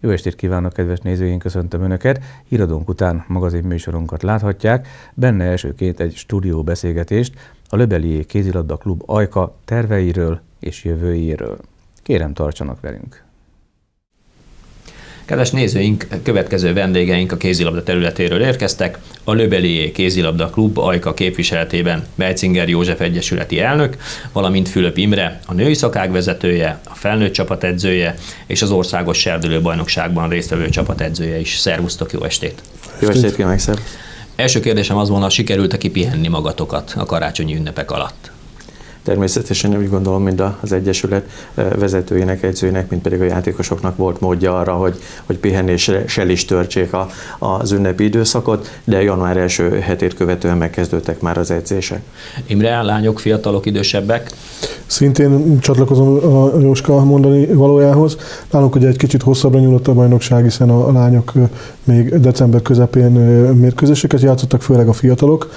Jó estét kívánok, kedves nézőink, köszöntöm Önöket! Híradónk után magazin műsorunkat láthatják, benne elsőként egy stúdió beszélgetést a Löbelié kézilabda klub Ajka terveiről és jövőjéről. Kérem, tartsanak velünk! Kedves nézőink, következő vendégeink a kézilabda területéről érkeztek. A Löbelié Kézilabda Klub Ajka képviseletében Belcinger József Egyesületi elnök, valamint Fülöp Imre, a női szakág vezetője, a felnőtt csapat edzője és az országos serdülő bajnokságban résztvevő csapat edzője is. Szervusztok, jó estét! Jó estét kívánok, Első kérdésem az volna, sikerült-e kipihenni magatokat a karácsonyi ünnepek alatt? Természetesen úgy gondolom, mind az Egyesület vezetőinek, edzőinek, mint pedig a játékosoknak volt módja arra, hogy, hogy pihenésre is törtsék a, az ünnepi időszakot, de január első hetét követően megkezdődtek már az edzések. Imre, lányok, fiatalok, idősebbek? Szintén csatlakozom a Jóska mondani valójához. Nálunk ugye egy kicsit hosszabbra nyúlott a bajnokság, hiszen a lányok még december közepén mérkőzéseket játszottak, főleg a fiatalok,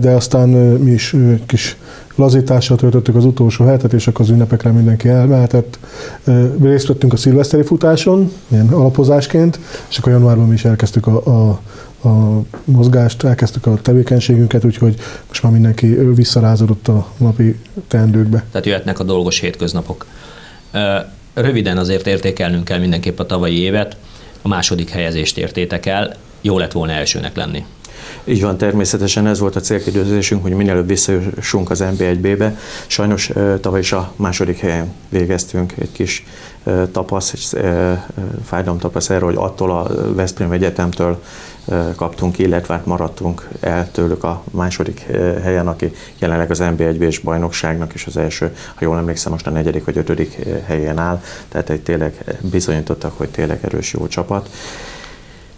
de aztán mi is kis lazítással töltöttük az utolsó hetet, és akkor az ünnepekre mindenki elmehetett. Részt vettünk a szilveszteri futáson, ilyen alapozásként, és akkor januárban mi is elkezdtük a, a a mozgást, elkezdtük a tevékenységünket, úgyhogy most már mindenki visszarázódott a napi teendőkbe. Tehát jöhetnek a dolgos hétköznapok. Röviden azért értékelnünk kell mindenképp a tavalyi évet. A második helyezést értétek el. Jó lett volna elsőnek lenni. Így van, természetesen ez volt a célkidőzésünk, hogy minél előbb visszajussunk az NB1-be. Sajnos tavaly is a második helyen végeztünk egy kis tapasz, egy fájdalomtapasz erről, hogy attól a Veszprém Egyetemtől kaptunk, illetve maradtunk el tőlük a második helyen, aki jelenleg az NB1-es bajnokságnak és az első, ha jól emlékszem, most a negyedik vagy ötödik helyen áll, tehát egy tényleg bizonyítottak, hogy tényleg erős jó csapat.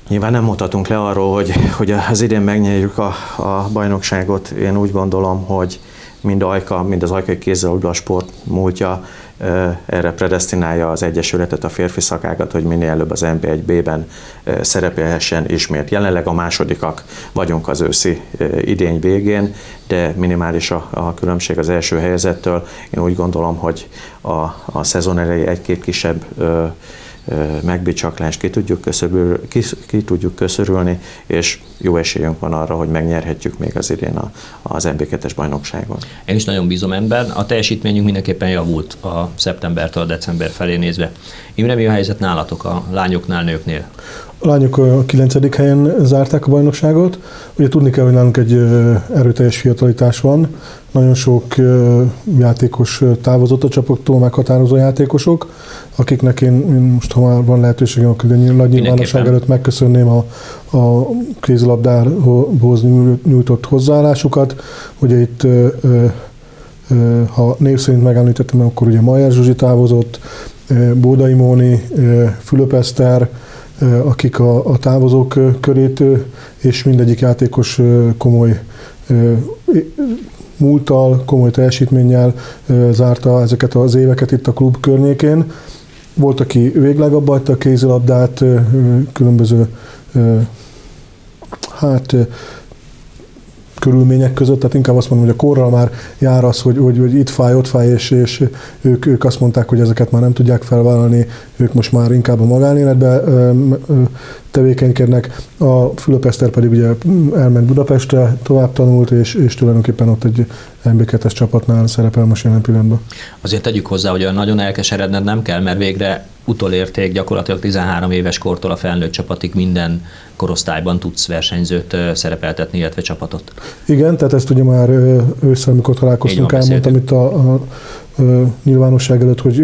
Nyilván nem mondhatunk le arról, hogy, hogy az idén megnyerjük a, a bajnokságot. Én úgy gondolom, hogy mind Ajka, mind az Ajkai kézzelabda sport múltja erre predestinálja az Egyesületet, a férfi szakágat, hogy minél előbb az NB1B-ben szerepelhessen ismét. Jelenleg a másodikak vagyunk az őszi idény végén, de minimális a, a különbség az első helyezettől. Én úgy gondolom, hogy a, a szezon elejé egy-két kisebb megbicsaklást ki tudjuk, köszörül, ki, ki tudjuk köszörülni, és jó esélyünk van arra, hogy megnyerhetjük még az idén a, az MB2-es bajnokságon. Én is nagyon bízom ebben. A teljesítményünk mindenképpen javult a szeptembertől a december felé nézve. Imre, mi a helyzet nálatok, a lányoknál, nőknél? A lányok a 9. helyen zárták a bajnokságot. Ugye tudni kell, hogy nálunk egy erőteljes fiatalitás van. Nagyon sok játékos távozott a csapattól, meghatározó játékosok, akiknek én, én most, ha már van lehetőségem, akkor nagy nyilvánosság előtt megköszönném a, a kézilabdához nyújtott hozzáállásukat. Ugye itt ha név szerint megemlítettem, akkor ugye Majer Zsuzsi távozott, Bódai Móni, Fülöp Eszter, akik a, a távozók körét, és mindegyik játékos komoly múltal, komoly teljesítménnyel zárta ezeket az éveket itt a klub környékén. Volt, aki végleg abba a kézilabdát, különböző hát körülmények között, tehát inkább azt mondom, hogy a korral már jár az, hogy, hogy, hogy itt fáj, ott fáj, és, és ők, ők azt mondták, hogy ezeket már nem tudják felvállalni, ők most már inkább a magánéletbe tevékenykednek. A Fülöp Eszter pedig ugye elment Budapestre, tovább tanult, és, és tulajdonképpen ott egy MB2-es csapatnál szerepel most jelen pillanatban. Azért tegyük hozzá, hogy nagyon elkeseredned nem kell, mert végre utolérték gyakorlatilag 13 éves kortól a felnőtt csapatig minden korosztályban tudsz versenyzőt szerepeltetni, illetve csapatot. Igen, tehát ezt ugye már ősszel, amikor találkoztunk, elmondtam itt a, a nyilvánosság előtt, hogy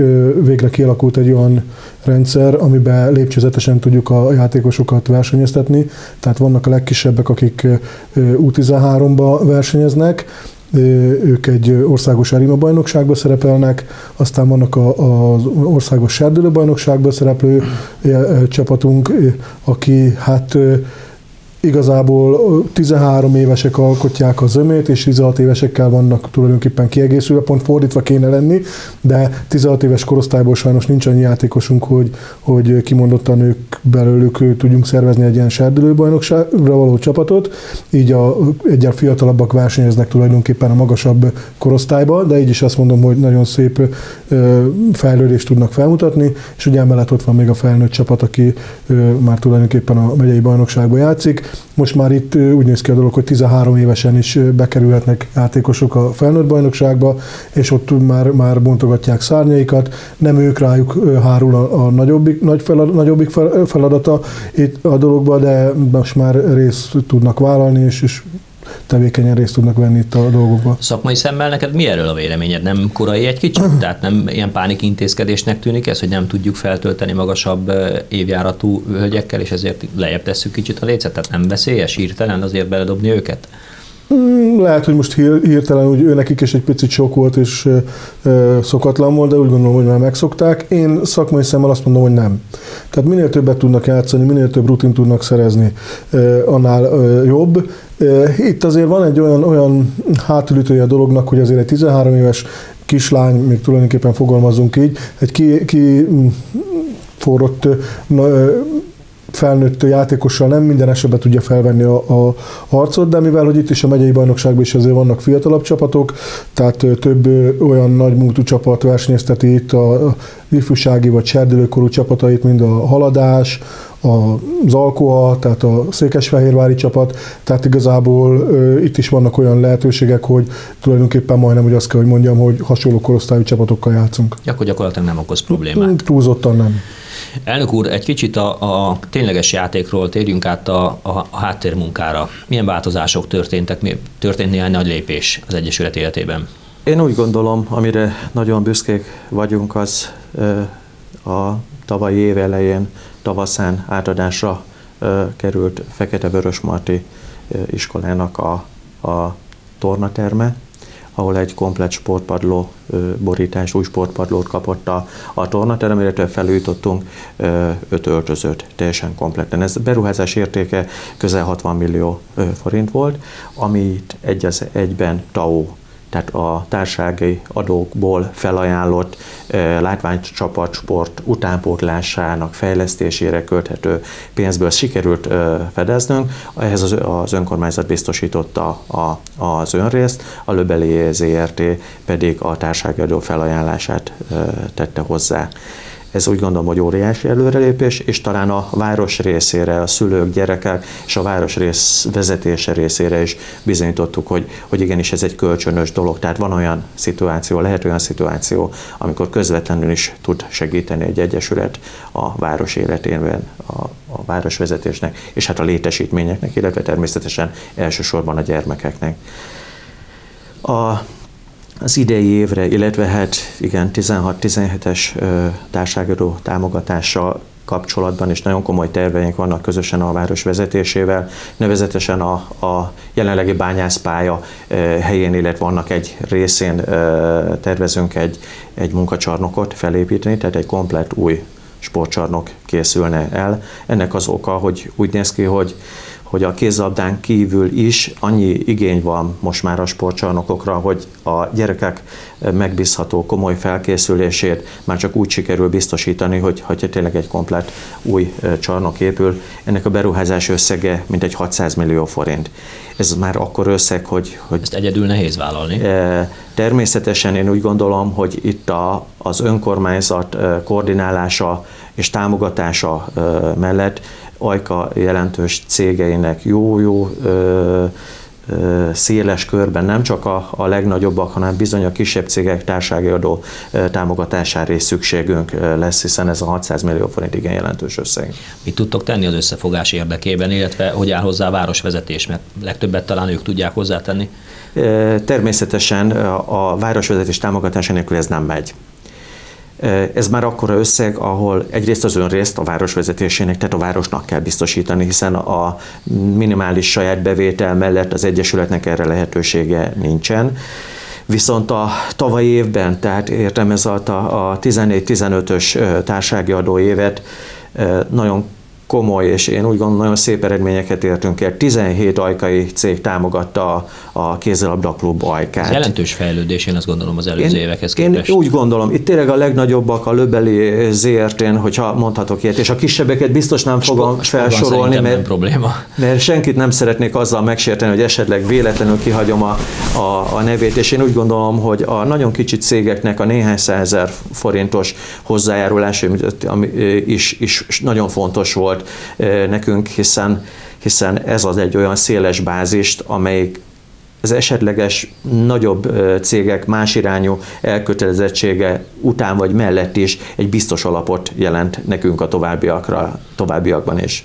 végre kialakult egy olyan rendszer, amiben lépcsőzetesen tudjuk a játékosokat versenyeztetni. Tehát vannak a legkisebbek, akik U13-ba versenyeznek, ők egy országos Arima bajnokságban szerepelnek, aztán vannak az országos serdülő bajnokságban szereplő csapatunk, aki hát igazából 13 évesek alkotják a zömét, és 16 évesekkel vannak tulajdonképpen kiegészülve, pont fordítva kéne lenni, de 16 éves korosztályból sajnos nincs annyi játékosunk, hogy, hogy kimondottan ők belőlük tudjunk szervezni egy ilyen serdülőbajnokságra való csapatot, így a egyen fiatalabbak versenyeznek tulajdonképpen a magasabb korosztályba, de így is azt mondom, hogy nagyon szép fejlődést tudnak felmutatni, és ugye emellett ott van még a felnőtt csapat, aki már tulajdonképpen a megyei bajnokságban játszik, most már itt úgy néz ki a dolog, hogy 13 évesen is bekerülhetnek játékosok a felnőtt bajnokságba, és ott már, már bontogatják szárnyaikat. Nem ők rájuk hárul a, a nagyobbik, nagy felad, nagyobbik feladata itt a dologba, de most már részt tudnak vállalni, és, és tevékenyen részt tudnak venni itt a dolgokban. Szakmai szemmel neked mi erről a véleményed? Nem korai egy kicsit? Tehát nem ilyen pánik intézkedésnek tűnik ez, hogy nem tudjuk feltölteni magasabb évjáratú hölgyekkel, és ezért lejjebb tesszük kicsit a lécet? Tehát nem veszélyes hirtelen azért beledobni őket? Mm, lehet, hogy most hirtelen úgy ő nekik is egy picit sok volt és szokatlan volt, de úgy gondolom, hogy már megszokták. Én szakmai szemmel azt mondom, hogy nem. Tehát minél többet tudnak játszani, minél több rutin tudnak szerezni, annál jobb. Itt azért van egy olyan, olyan hátulütője a dolognak, hogy azért egy 13 éves kislány, még tulajdonképpen fogalmazunk így, egy ki, ki forrott felnőtt játékossal nem minden esetben tudja felvenni a, a harcot, de mivel, hogy itt is a megyei bajnokságban is azért vannak fiatalabb csapatok, tehát több olyan nagy múltú csapat versenyezteti itt a ifjúsági vagy serdülőkorú csapatait, mind a Haladás, az Alkoa, tehát a Székesfehérvári csapat, tehát igazából itt is vannak olyan lehetőségek, hogy tulajdonképpen majdnem, hogy azt kell, hogy mondjam, hogy hasonló korosztályú csapatokkal játszunk. Akkor gyakorlatilag nem okoz problémát. Túlzottan nem. Elnök úr, egy kicsit a, a tényleges játékról térjünk át a, a, a háttérmunkára. Milyen változások történtek, mi, történt néhány nagy lépés az Egyesület életében? Én úgy gondolom, amire nagyon büszkék vagyunk, az a tavalyi év elején, tavaszán átadásra került Fekete-Vörösmarty iskolának a, a tornaterme, ahol egy komplet sportpadló borítás, új sportpadlót kapott a, a tornaterem, illetve felújítottunk öt öltözőt teljesen kompletten. Ez beruházás értéke közel 60 millió forint volt, amit egy az egyben TAO tehát a társági adókból felajánlott látványcsapatsport utánpótlásának fejlesztésére költhető pénzből sikerült fedeznünk. Ehhez az, önkormányzat biztosította az önrészt, a Löbeli ZRT pedig a társági adó felajánlását tette hozzá. Ez úgy gondolom, hogy óriási előrelépés, és talán a város részére, a szülők, gyerekek és a város rész vezetése részére is bizonyítottuk, hogy, hogy igenis ez egy kölcsönös dolog. Tehát van olyan szituáció, lehet olyan szituáció, amikor közvetlenül is tud segíteni egy egyesület a város életében, a, a városvezetésnek, és hát a létesítményeknek, illetve természetesen elsősorban a gyermekeknek. A az idei évre, illetve hát igen, 16-17-es társadalmi támogatása kapcsolatban is nagyon komoly terveink vannak közösen a város vezetésével, nevezetesen a, a jelenlegi bányászpálya helyén, illetve vannak egy részén tervezünk egy, egy munkacsarnokot felépíteni, tehát egy komplet új sportcsarnok készülne el. Ennek az oka, hogy úgy néz ki, hogy hogy a kézlabdán kívül is annyi igény van most már a sportcsarnokokra, hogy a gyerekek megbízható, komoly felkészülését már csak úgy sikerül biztosítani, hogy ha tényleg egy komplet új csarnok épül, ennek a beruházás összege mintegy 600 millió forint. Ez már akkor összeg, hogy... hogy Ezt egyedül nehéz vállalni. Természetesen én úgy gondolom, hogy itt a, az önkormányzat koordinálása és támogatása mellett Ajka jelentős cégeinek jó-jó széles körben nem csak a, a legnagyobbak, hanem bizony a kisebb cégek társági adó támogatására is szükségünk lesz, hiszen ez a 600 millió forint igen jelentős összeg. Mit tudtok tenni az összefogás érdekében, illetve hogy áll hozzá a városvezetés, mert legtöbbet talán ők tudják hozzátenni? Természetesen a városvezetés támogatása nélkül ez nem megy. Ez már akkora összeg, ahol egyrészt az önrészt a városvezetésének, tehát a városnak kell biztosítani, hiszen a minimális saját bevétel mellett az Egyesületnek erre lehetősége nincsen. Viszont a tavalyi évben, tehát értem ez alatt a 14-15-ös társági adóévet nagyon komoly, és én úgy gondolom, nagyon szép eredményeket értünk el. 17 ajkai cég támogatta a, a kézilabda klub ajkát. Ez jelentős fejlődés, én azt gondolom az előző én, évekhez képest. Én úgy gondolom, itt tényleg a legnagyobbak a Löbeli ZRT-n, hogyha mondhatok ilyet, és a kisebbeket biztos nem fogom Sp- felsorolni, mert, nem probléma. mert senkit nem szeretnék azzal megsérteni, hogy esetleg véletlenül kihagyom a, a, a nevét, és én úgy gondolom, hogy a nagyon kicsi cégeknek a néhány százezer forintos hozzájárulás ami is, is nagyon fontos volt nekünk, hiszen, hiszen ez az egy olyan széles bázist, amelyik az esetleges nagyobb cégek más irányú elkötelezettsége után vagy mellett is egy biztos alapot jelent nekünk a továbbiakra, továbbiakban is.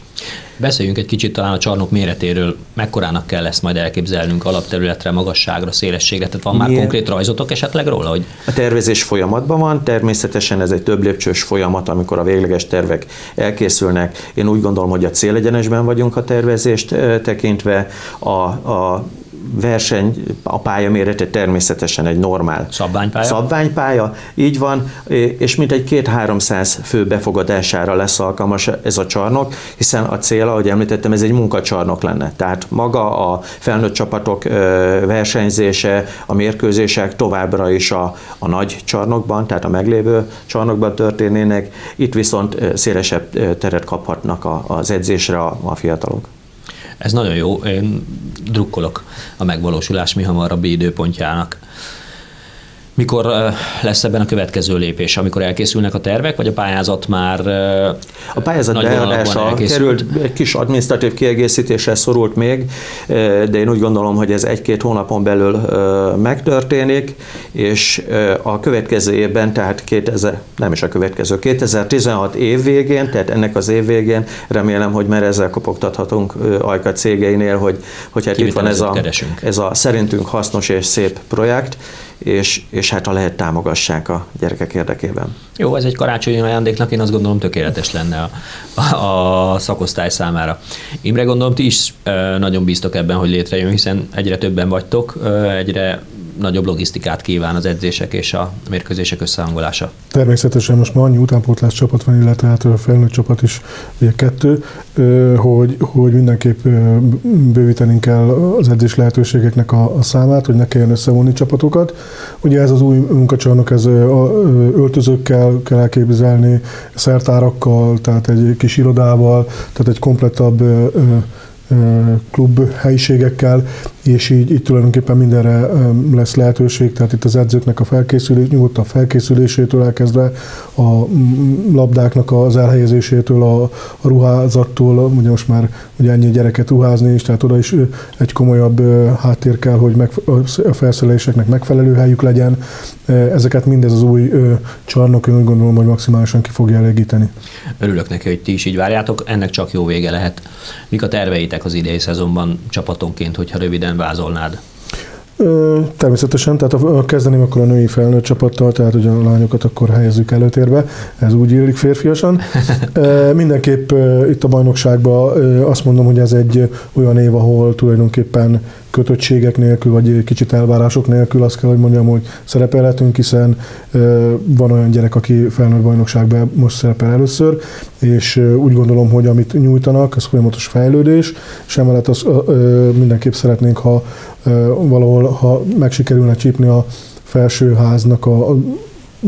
Beszéljünk egy kicsit talán a csarnok méretéről. Mekkorának kell ezt majd elképzelnünk alapterületre, magasságra, szélességre? Tehát van már Milyen? konkrét rajzotok esetleg róla? Hogy... A tervezés folyamatban van, természetesen ez egy több lépcsős folyamat, amikor a végleges tervek elkészülnek. Én úgy gondolom, hogy a célegyenesben vagyunk a tervezést tekintve. A, a verseny, a pálya mérete természetesen egy normál szabványpálya. szabványpálya, így van, és mintegy két-háromszáz fő befogadására lesz alkalmas ez a csarnok, hiszen a cél, ahogy említettem, ez egy munkacsarnok lenne. Tehát maga a felnőtt csapatok versenyzése, a mérkőzések továbbra is a, a nagy csarnokban, tehát a meglévő csarnokban történnének, itt viszont szélesebb teret kaphatnak az edzésre a, a fiatalok. Ez nagyon jó, én drukkolok a megvalósulás mi hamarabbi időpontjának. Mikor lesz ebben a következő lépés? Amikor elkészülnek a tervek, vagy a pályázat már A pályázat beadása került, egy kis adminisztratív kiegészítésre szorult még, de én úgy gondolom, hogy ez egy-két hónapon belül megtörténik, és a következő évben, tehát 2000, nem is a következő, 2016 év végén, tehát ennek az év végén remélem, hogy már ezzel kopogtathatunk Ajka cégeinél, hogy, hogy hát itt van ez a, ez a szerintünk hasznos és szép projekt, és, és hát ha lehet támogassák a gyerekek érdekében. Jó, ez egy karácsonyi ajándéknak én azt gondolom tökéletes lenne a, a, szakosztály számára. Imre, gondolom ti is nagyon bíztok ebben, hogy létrejön, hiszen egyre többen vagytok, egyre nagyobb logisztikát kíván az edzések és a mérkőzések összehangolása. Természetesen most már annyi utánpótlás csapat van, illetve hát a felnőtt csapat is ugye kettő, hogy, hogy mindenképp bővítenünk kell az edzés lehetőségeknek a, a számát, hogy ne kelljen összevonni csapatokat. Ugye ez az új munkacsarnok, ez öltözőkkel kell elképzelni, szertárakkal, tehát egy kis irodával, tehát egy komplettabb klub helyiségekkel, és így, így tulajdonképpen mindenre lesz lehetőség, tehát itt az edzőknek a felkészülés, nyugodt a felkészülésétől elkezdve a labdáknak az elhelyezésétől, a, a ruházattól, ugye most már ugye ennyi gyereket ruházni is, tehát oda is egy komolyabb háttér kell, hogy meg, a felszereléseknek megfelelő helyük legyen. Ezeket mindez az új csarnok, én úgy gondolom, hogy maximálisan ki fogja elégíteni. Örülök neki, hogy ti is így várjátok, ennek csak jó vége lehet. Mik a terveitek az idei szezonban csapatonként, hogyha röviden vázolnád? Természetesen, tehát a, kezdeném akkor a női felnőtt csapattal, tehát hogy a lányokat akkor helyezzük előtérbe, ez úgy illik férfiasan. Mindenképp itt a bajnokságban azt mondom, hogy ez egy olyan év, ahol tulajdonképpen kötöttségek nélkül, vagy kicsit elvárások nélkül azt kell, hogy mondjam, hogy szerepelhetünk, hiszen van olyan gyerek, aki felnőtt bajnokságban most szerepel először, és úgy gondolom, hogy amit nyújtanak, ez folyamatos fejlődés, és emellett az, mindenképp szeretnénk, ha valahol, ha meg sikerülne csípni a felsőháznak a,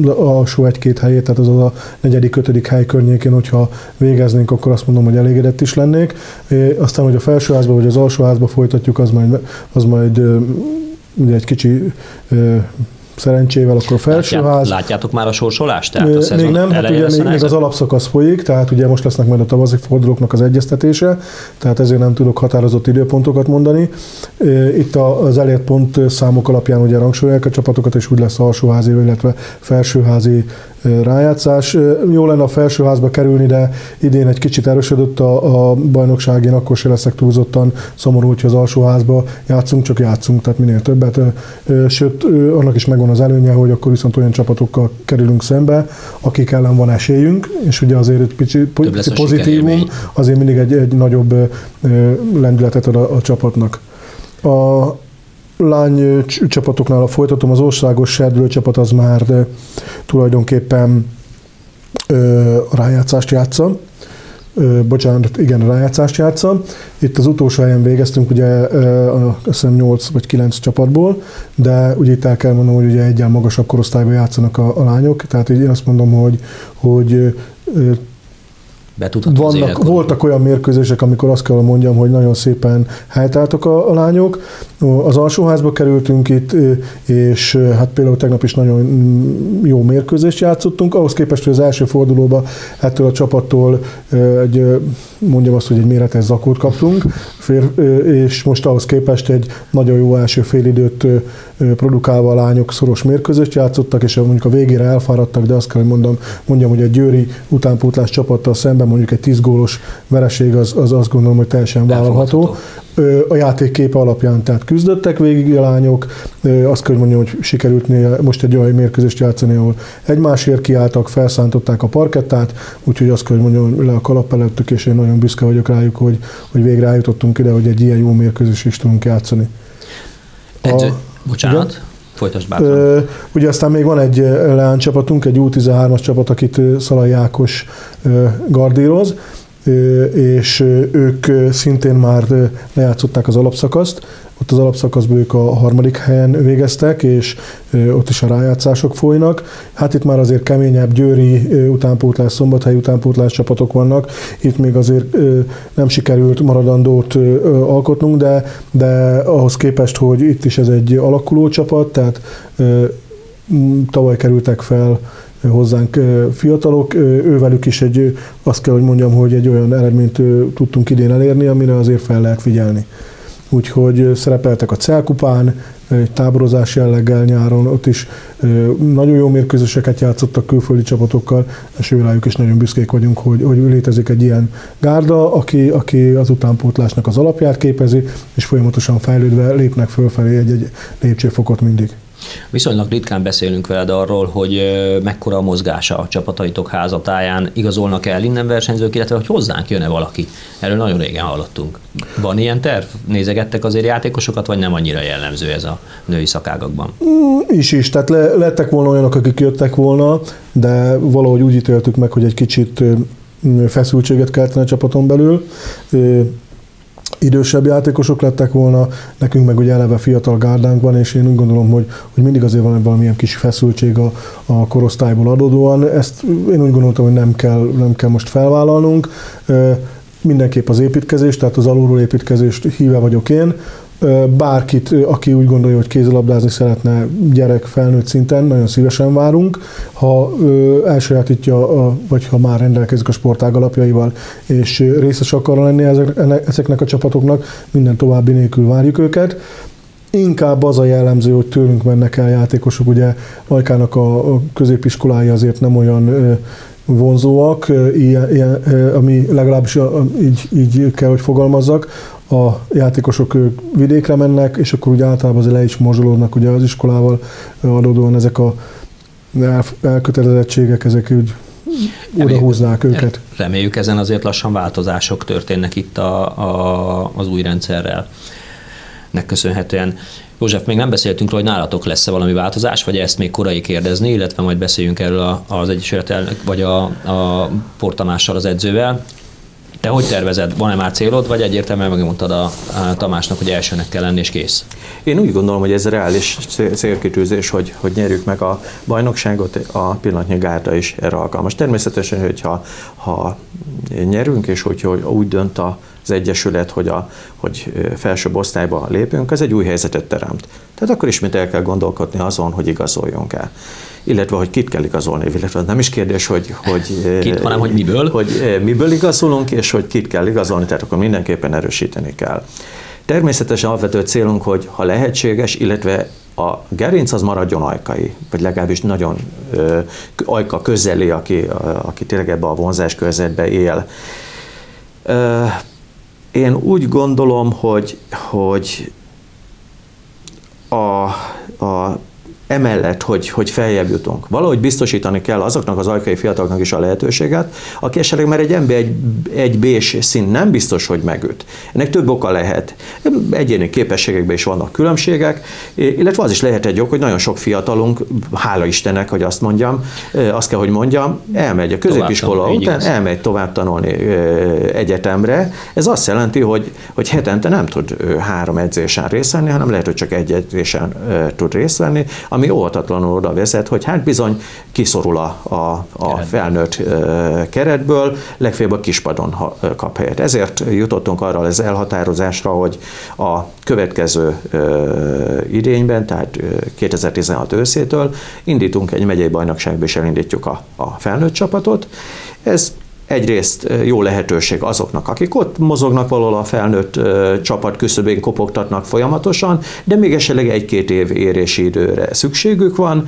alsó egy-két helyét, tehát az a negyedik, ötödik hely környékén, hogyha végeznénk, akkor azt mondom, hogy elégedett is lennék. Aztán, hogy a felsőházba vagy az alsóházba folytatjuk, az majd, az majd ugye egy kicsi szerencsével, akkor a felsőház. Látját, látjátok már a sorsolást? Tehát a még nem, hát ugye még, még az alapszakasz folyik, tehát ugye most lesznek majd a tavaszi fordulóknak az egyeztetése, tehát ezért nem tudok határozott időpontokat mondani. Itt az elért pont számok alapján ugye rangsorolják a csapatokat, és úgy lesz alsóházi, illetve felsőházi rájátszás. Jó lenne a felsőházba kerülni, de idén egy kicsit erősödött a, a bajnokság, én akkor se leszek túlzottan szomorú, hogyha az alsóházba játszunk, csak játszunk, tehát minél többet. Sőt, annak is megvan az előnye, hogy akkor viszont olyan csapatokkal kerülünk szembe, akik ellen van esélyünk, és ugye azért egy pici, pici pozitívum, azért mindig egy, egy nagyobb lendületet ad a, a csapatnak. A, lány csapatoknál, a folytatom, az országos serdülő csapat az már de tulajdonképpen ö, rájátszást játsza. bocsánat, igen, rájátszást játsza. Itt az utolsó helyen végeztünk, ugye azt hiszem 8 vagy 9 csapatból, de ugye itt el kell mondanom, hogy ugye egyen magasabb korosztályban játszanak a, a lányok, tehát én azt mondom, hogy, hogy vannak, voltak olyan mérkőzések, amikor azt kell mondjam, hogy nagyon szépen helytáltak a, a lányok. Az alsóházba kerültünk itt, és hát például tegnap is nagyon mm, jó mérkőzést játszottunk. Ahhoz képest, hogy az első fordulóban ettől a csapattól egy, mondjam azt, hogy egy méretes zakót kaptunk, és most ahhoz képest egy nagyon jó első félidőt produkálva a lányok szoros mérkőzést játszottak, és mondjuk a végére elfáradtak, de azt kell, hogy mondom, mondjam, hogy a Győri utánpótlás csapattal szemben mondjuk egy 10 gólos vereség az, az azt gondolom, hogy teljesen vállalható. A játékképe alapján tehát küzdöttek végig a lányok, azt kell, hogy mondjam, hogy sikerült most egy olyan mérkőzést játszani, ahol egymásért kiálltak, felszántották a parkettát, úgyhogy azt kell, hogy mondjam, le a kalap előttük, és én nagyon büszke vagyok rájuk, hogy, hogy végre eljutottunk ide, hogy egy ilyen jó mérkőzést is tudunk játszani. Edző, a, bocsánat. Igen? Folytasd bátran. Ugye aztán még van egy leánycsapatunk, egy U13-as csapat, akit Szalai Ákos gardíroz, és ők szintén már lejátszották az alapszakaszt, ott az alapszakaszban ők a harmadik helyen végeztek, és ott is a rájátszások folynak. Hát itt már azért keményebb győri utánpótlás, szombathelyi utánpótlás csapatok vannak. Itt még azért nem sikerült maradandót alkotnunk, de, de ahhoz képest, hogy itt is ez egy alakuló csapat, tehát tavaly kerültek fel hozzánk fiatalok, ővelük is egy, azt kell, hogy mondjam, hogy egy olyan eredményt tudtunk idén elérni, amire azért fel lehet figyelni. Úgyhogy szerepeltek a Celkupán, egy táborozás jelleggel nyáron, ott is nagyon jó mérkőzéseket játszottak külföldi csapatokkal, és őrájuk is nagyon büszkék vagyunk, hogy, hogy létezik egy ilyen gárda, aki, aki az utánpótlásnak az alapját képezi, és folyamatosan fejlődve lépnek fölfelé egy-egy lépcsőfokot mindig. Viszonylag ritkán beszélünk veled arról, hogy mekkora a mozgása a csapataitok házatáján, igazolnak el innen versenyzők, illetve hogy hozzánk jön-e valaki. Erről nagyon régen hallottunk. Van ilyen terv? Nézegettek azért játékosokat, vagy nem annyira jellemző ez a női szakágakban? Mm, is is, tehát le, lettek volna olyanok, akik jöttek volna, de valahogy úgy ítéltük meg, hogy egy kicsit feszültséget keltene a csapaton belül idősebb játékosok lettek volna, nekünk meg ugye eleve fiatal gárdánk van, és én úgy gondolom, hogy, hogy mindig azért van valamilyen kis feszültség a, a korosztályból adódóan. Ezt én úgy gondoltam, hogy nem kell, nem kell most felvállalnunk. Mindenképp az építkezés, tehát az alulról építkezést híve vagyok én bárkit, aki úgy gondolja, hogy kézilabdázni szeretne gyerek felnőtt szinten, nagyon szívesen várunk. Ha elsajátítja, vagy ha már rendelkezik a sportág alapjaival, és részes akar lenni ezeknek a csapatoknak, minden további nélkül várjuk őket. Inkább az a jellemző, hogy tőlünk mennek el játékosok, ugye Ajkának a középiskolái azért nem olyan vonzóak, ilyen, ilyen, ami legalábbis így, így kell, hogy fogalmazzak a játékosok vidékre mennek, és akkor úgy általában azért le is morzsolódnak ugye az iskolával adódóan ezek a elkötelezettségek, ezek úgy oda húznák őket. Reméljük ezen azért lassan változások történnek itt a, a, az új rendszerrel. Nek köszönhetően. József, még nem beszéltünk róla, hogy nálatok lesz-e valami változás, vagy ezt még korai kérdezni, illetve majd beszéljünk erről az Egyesület vagy a, a Portamással, az edzővel. Te hogy tervezed? Van-e már célod, vagy egyértelműen megmondtad a, a Tamásnak, hogy elsőnek kell lenni és kész? Én úgy gondolom, hogy ez reális célkitűzés, hogy, hogy nyerjük meg a bajnokságot, a pillanatnyi gárda is erre alkalmas. Természetesen, hogyha ha nyerünk, és hogyha úgy dönt az Egyesület, hogy, a, hogy felsőbb osztályba lépünk, ez egy új helyzetet teremt. Tehát akkor ismét el kell gondolkodni azon, hogy igazoljunk el illetve hogy kit kell igazolni, illetve nem is kérdés, hogy, hogy, kit, hanem hogy miből. Hogy miből igazolunk, és hogy kit kell igazolni, tehát akkor mindenképpen erősíteni kell. Természetesen alapvető célunk, hogy ha lehetséges, illetve a gerinc az maradjon ajkai, vagy legalábbis nagyon ö, ajka közeli, aki, aki tényleg ebbe a vonzás körzetbe él. Ö, én úgy gondolom, hogy, hogy a, a emellett, hogy, hogy feljebb jutunk. Valahogy biztosítani kell azoknak az ajkai fiataloknak is a lehetőséget, aki esetleg már egy ember egy, egy B-s szint nem biztos, hogy megüt. Ennek több oka lehet. Egyéni képességekben is vannak különbségek, illetve az is lehet egy ok, hogy nagyon sok fiatalunk, hála Istennek, hogy azt mondjam, azt kell, hogy mondjam, elmegy a középiskola után, elmegy tovább tanulni egyetemre. Ez azt jelenti, hogy, hogy hetente nem tud három edzésen részt venni, hanem lehet, hogy csak egy edzésen tud részt venni, ami óhatatlanul oda vezet, hogy hát bizony kiszorul a, a, a felnőtt keretből, legfeljebb a kispadon kap helyet. Ezért jutottunk arra az elhatározásra, hogy a következő idényben, tehát 2016 őszétől indítunk egy megyei bajnokságba, és elindítjuk a, a felnőtt csapatot. Ez egyrészt jó lehetőség azoknak, akik ott mozognak valahol a felnőtt csapat küszöbén kopogtatnak folyamatosan, de még esetleg egy-két év érési időre szükségük van.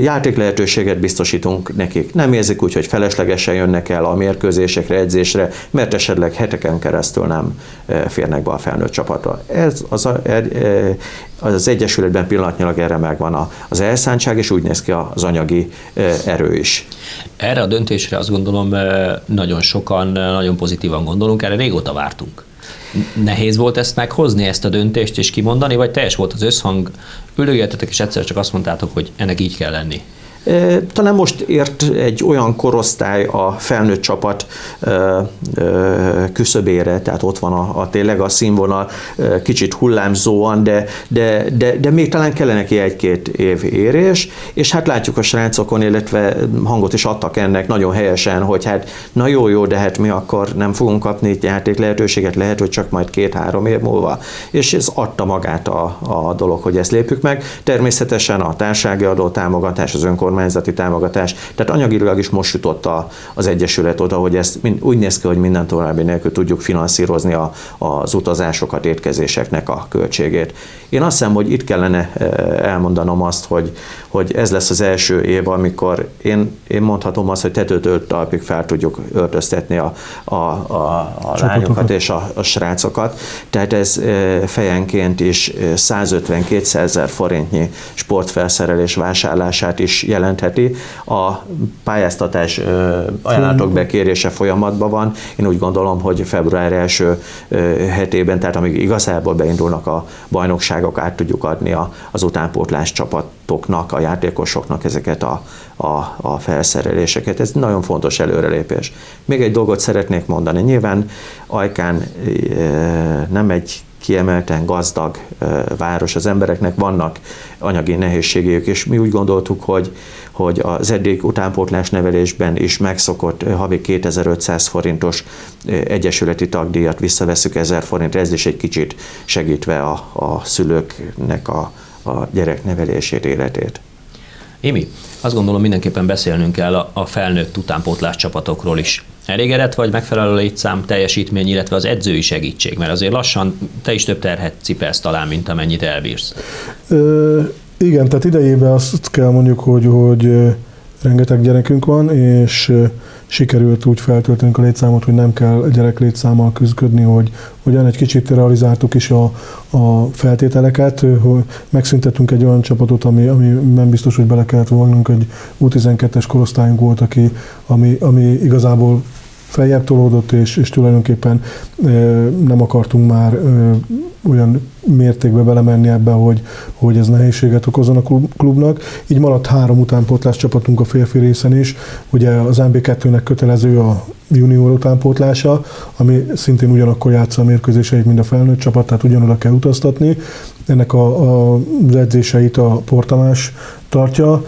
Játék lehetőséget biztosítunk nekik. Nem érzik úgy, hogy feleslegesen jönnek el a mérkőzésekre, edzésre, mert esetleg heteken keresztül nem férnek be a felnőtt csapatra. Ez az, a, az Egyesületben pillanatnyilag erre megvan az elszántság, és úgy néz ki az anyagi erő is. Erre a döntésre azt gondolom nagyon sokan nagyon pozitívan gondolunk, erre régóta vártunk. Nehéz volt ezt meghozni, ezt a döntést és kimondani, vagy teljes volt az összhang, ülőjöttetek és egyszer csak azt mondtátok, hogy ennek így kell lenni? Talán most ért egy olyan korosztály a felnőtt csapat küszöbére, tehát ott van a, a tényleg a színvonal kicsit hullámzóan, de, de, de, de még talán kellene neki egy-két év érés, és hát látjuk a srácokon, illetve hangot is adtak ennek nagyon helyesen, hogy hát na jó, jó, de hát mi akkor nem fogunk kapni játék lehetőséget, lehet, hogy csak majd két-három év múlva. És ez adta magát a, a dolog, hogy ezt lépjük meg. Természetesen a társági adó támogatás, az önkormányzat kormányzati támogatás. Tehát anyagilag is most jutott a, az Egyesület oda, hogy ezt úgy néz ki, hogy minden további nélkül tudjuk finanszírozni a, az utazásokat, étkezéseknek a költségét. Én azt hiszem, hogy itt kellene eh, elmondanom azt, hogy, hogy ez lesz az első év, amikor én, én mondhatom azt, hogy tetőtől talpig fel tudjuk öltöztetni a, a, a, a lányokat és a, a srácokat. Tehát ez eh, fejenként is 150-200 eh, ezer forintnyi sportfelszerelés vásárlását is jelent jelentheti. A pályáztatás ajánlatok bekérése folyamatban van. Én úgy gondolom, hogy február első hetében, tehát amíg igazából beindulnak a bajnokságok, át tudjuk adni az utánpótlás csapatoknak, a játékosoknak ezeket a, a, a felszereléseket. Ez nagyon fontos előrelépés. Még egy dolgot szeretnék mondani. Nyilván Ajkán nem egy kiemelten gazdag város, az embereknek vannak anyagi nehézségeik, és mi úgy gondoltuk, hogy, hogy az eddig utánpótlás nevelésben is megszokott havi 2500 forintos egyesületi tagdíjat visszaveszük 1000 forint, ez is egy kicsit segítve a, a szülőknek a, a gyerek nevelését, életét. Imi, azt gondolom mindenképpen beszélnünk kell a, a felnőtt utánpótlás csapatokról is. Elégedett vagy megfelelő létszám, teljesítmény, illetve az edzői segítség? Mert azért lassan te is több terhet cipelsz talán, mint amennyit elbírsz. Ö, igen, tehát idejében azt kell mondjuk, hogy, hogy rengeteg gyerekünk van, és sikerült úgy feltöltenünk a létszámot, hogy nem kell a gyerek létszámmal küzdködni, hogy ugyan egy kicsit realizáltuk is a, a feltételeket, hogy megszüntettünk egy olyan csapatot, ami, ami nem biztos, hogy bele kellett vognunk, egy U12-es korosztályunk volt, aki, ami, ami igazából feljebb tolódott, és, és tulajdonképpen nem akartunk már olyan mértékbe belemenni ebbe, hogy, hogy ez nehézséget okozon a klubnak. Így maradt három utánpótlás csapatunk a férfi részen is. Ugye az MB2-nek kötelező a junior utánpótlása, ami szintén ugyanakkor játsza a mérkőzéseit, mint a felnőtt csapat, tehát ugyanoda kell utaztatni. Ennek a, a, az edzéseit a Portamás tartja,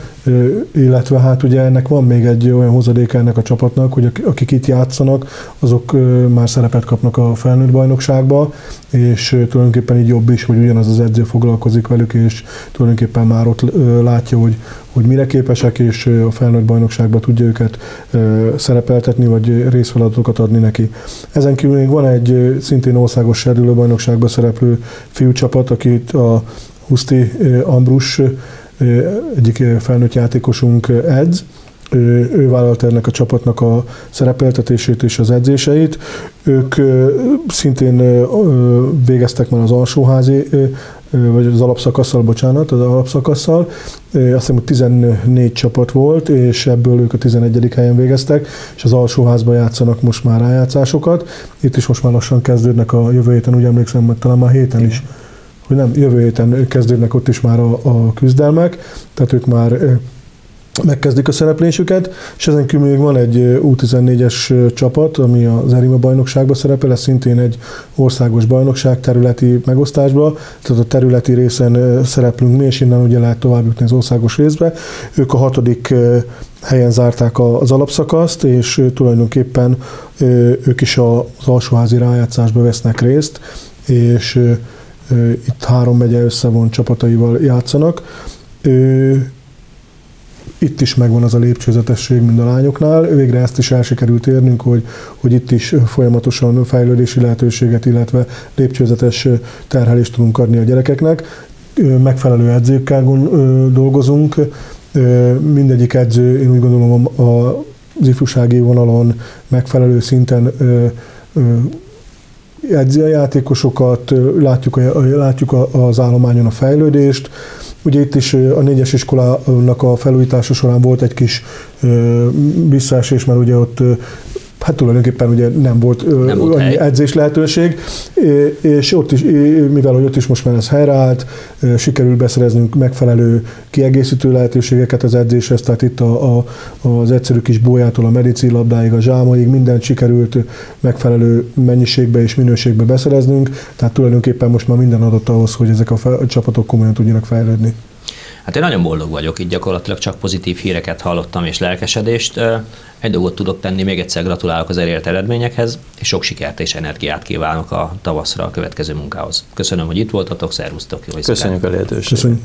illetve hát ugye ennek van még egy olyan hozadéka ennek a csapatnak, hogy akik itt játszanak, azok már szerepet kapnak a felnőtt bajnokságba, és tulajdonképpen így jobb is, hogy ugyanaz az edző foglalkozik velük, és tulajdonképpen már ott látja, hogy, hogy mire képesek, és a felnőtt bajnokságban tudja őket szerepeltetni, vagy részfeladatokat adni neki. Ezen kívül még van egy szintén országos serdülőbajnokságban szereplő fiúcsapat, akit a Huszti Ambrus egyik felnőtt játékosunk edz, ő, ő vállalta ennek a csapatnak a szerepeltetését és az edzéseit. Ők szintén végeztek már az alsóházi vagy az alapszakasszal, bocsánat, az alapszakasszal. Azt hiszem, hogy 14 csapat volt, és ebből ők a 11. helyen végeztek, és az alsóházban játszanak most már rájátszásokat. Itt is most már lassan kezdődnek a jövő héten, úgy emlékszem, hogy talán már héten is hogy nem, jövő héten kezdődnek ott is már a, a küzdelmek, tehát ők már megkezdik a szereplésüket, és ezen kívül még van egy U14-es csapat, ami az Erima bajnokságban szerepel, ez szintén egy országos bajnokság területi megosztásba, tehát a területi részen szereplünk mi, és innen ugye lehet tovább jutni az országos részbe. Ők a hatodik helyen zárták az alapszakaszt, és tulajdonképpen ők is az alsóházi rájátszásba vesznek részt, és itt három megye összevont csapataival játszanak itt is megvan az a lépcsőzetesség, mint a lányoknál. Végre ezt is el sikerült érnünk, hogy, hogy itt is folyamatosan fejlődési lehetőséget, illetve lépcsőzetes terhelést tudunk adni a gyerekeknek. Megfelelő edzőkkel dolgozunk. Mindegyik edző, én úgy gondolom, az ifjúsági vonalon megfelelő szinten edzi a játékosokat, látjuk, a, látjuk az állományon a fejlődést, Ugye itt is a négyes iskolának a felújítása során volt egy kis visszaesés, mert ugye ott hát tulajdonképpen ugye nem volt, nem volt annyi hely. edzés lehetőség, és ott is, mivel hogy ott is most már ez helyreállt, sikerült beszereznünk megfelelő kiegészítő lehetőségeket az edzéshez, tehát itt a, a, az egyszerű kis bójától a medicínlabdáig, a zsámaig mindent sikerült megfelelő mennyiségbe és minőségbe beszereznünk, tehát tulajdonképpen most már minden adott ahhoz, hogy ezek a, fe, a csapatok komolyan tudjanak fejlődni. Hát én nagyon boldog vagyok, itt gyakorlatilag csak pozitív híreket hallottam és lelkesedést. Egy dolgot tudok tenni, még egyszer gratulálok az elért eredményekhez, és sok sikert és energiát kívánok a tavaszra a következő munkához. Köszönöm, hogy itt voltatok, szervusztok, jó Köszönjük a lehetőséget. Köszönjük.